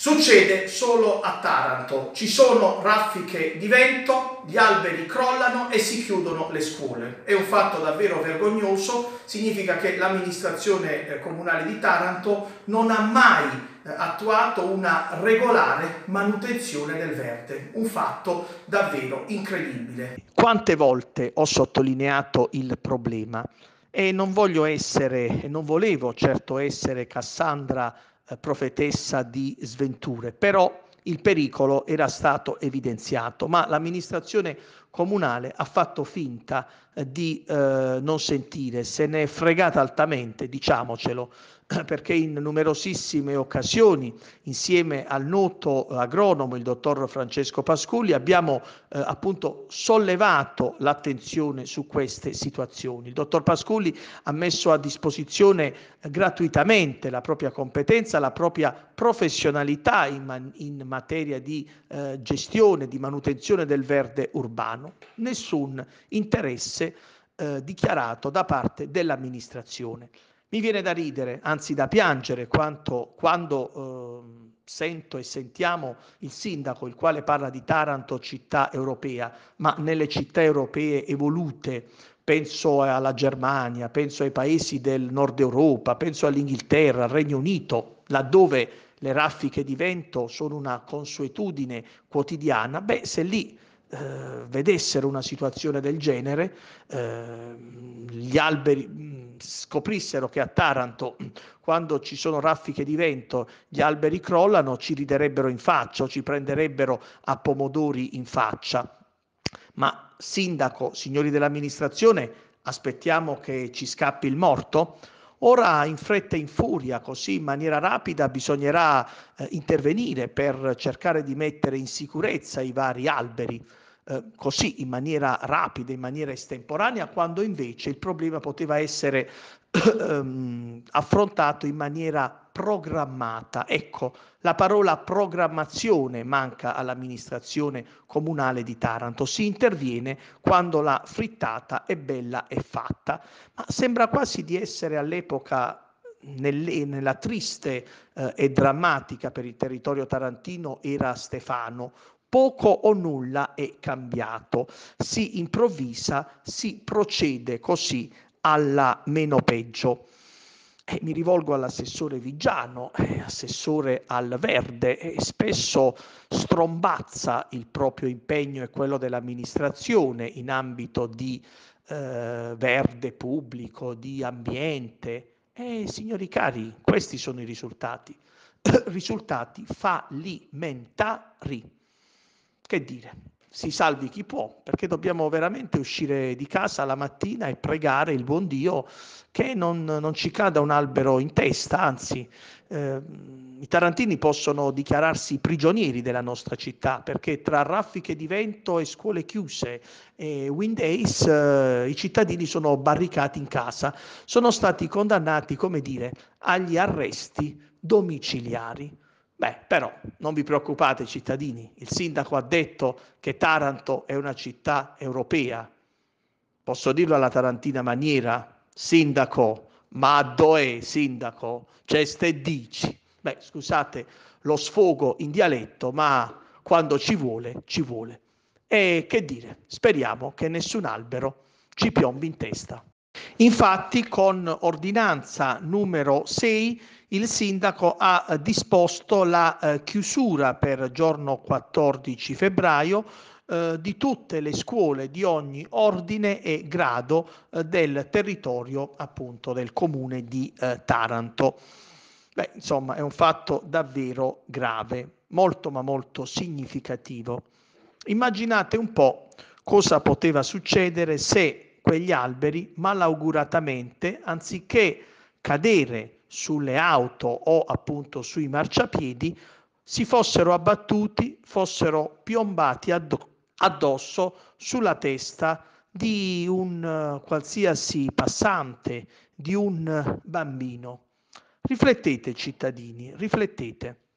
Succede solo a Taranto, ci sono raffiche di vento, gli alberi crollano e si chiudono le scuole. È un fatto davvero vergognoso, significa che l'amministrazione eh, comunale di Taranto non ha mai eh, attuato una regolare manutenzione del verde, un fatto davvero incredibile. Quante volte ho sottolineato il problema e non voglio essere, non volevo certo essere Cassandra profetessa di sventure, però il pericolo era stato evidenziato, ma l'amministrazione comunale ha fatto finta eh, di eh, non sentire, se ne è fregata altamente, diciamocelo, perché in numerosissime occasioni, insieme al noto agronomo, il dottor Francesco Pasculi, abbiamo eh, appunto sollevato l'attenzione su queste situazioni. Il dottor Pasculi ha messo a disposizione eh, gratuitamente la propria competenza, la propria professionalità in, man- in materia di eh, gestione, di manutenzione del verde urbano. Nessun interesse eh, dichiarato da parte dell'amministrazione. Mi viene da ridere, anzi da piangere, quanto, quando eh, sento e sentiamo il sindaco, il quale parla di Taranto città europea, ma nelle città europee evolute, penso alla Germania, penso ai paesi del nord Europa, penso all'Inghilterra, al Regno Unito, laddove le raffiche di vento sono una consuetudine quotidiana, beh, se lì eh, vedessero una situazione del genere, eh, gli alberi scoprissero che a Taranto, quando ci sono raffiche di vento, gli alberi crollano, ci riderebbero in faccia o ci prenderebbero a pomodori in faccia. Ma sindaco, signori dell'amministrazione, aspettiamo che ci scappi il morto? Ora in fretta e in furia, così in maniera rapida, bisognerà eh, intervenire per cercare di mettere in sicurezza i vari alberi, eh, così in maniera rapida, in maniera estemporanea, quando invece il problema poteva essere ehm, affrontato in maniera programmata. Ecco, la parola programmazione manca all'amministrazione comunale di Taranto. Si interviene quando la frittata è bella e fatta, ma sembra quasi di essere all'epoca nella triste eh, e drammatica per il territorio tarantino era Stefano. Poco o nulla è cambiato, si improvvisa, si procede così alla meno peggio. E mi rivolgo all'assessore Vigiano, eh, assessore al verde, e spesso strombazza il proprio impegno e quello dell'amministrazione in ambito di eh, verde pubblico, di ambiente. Signori cari, questi sono i risultati. risultati fallimentari. Che dire? Si salvi chi può, perché dobbiamo veramente uscire di casa la mattina e pregare il buon Dio che non, non ci cada un albero in testa, anzi eh, i tarantini possono dichiararsi prigionieri della nostra città, perché tra raffiche di vento e scuole chiuse e wind days eh, i cittadini sono barricati in casa, sono stati condannati, come dire, agli arresti domiciliari. Beh, però non vi preoccupate cittadini, il sindaco ha detto che Taranto è una città europea. Posso dirlo alla tarantina maniera, sindaco, ma dov'è sindaco? C'è ste dici. Beh, scusate lo sfogo in dialetto, ma quando ci vuole, ci vuole. E che dire, speriamo che nessun albero ci piombi in testa. Infatti, con ordinanza numero 6 il sindaco ha eh, disposto la eh, chiusura per giorno 14 febbraio eh, di tutte le scuole di ogni ordine e grado del territorio appunto del comune di Taranto. Beh, insomma, è un fatto davvero grave, molto ma molto significativo. Immaginate un po' cosa poteva succedere se quegli alberi malauguratamente, anziché cadere sulle auto o appunto sui marciapiedi si fossero abbattuti, fossero piombati addosso sulla testa di un uh, qualsiasi passante, di un bambino. Riflettete cittadini, riflettete.